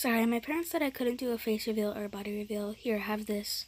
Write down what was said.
Sorry, my parents said I couldn't do a face reveal or a body reveal. Here, have this.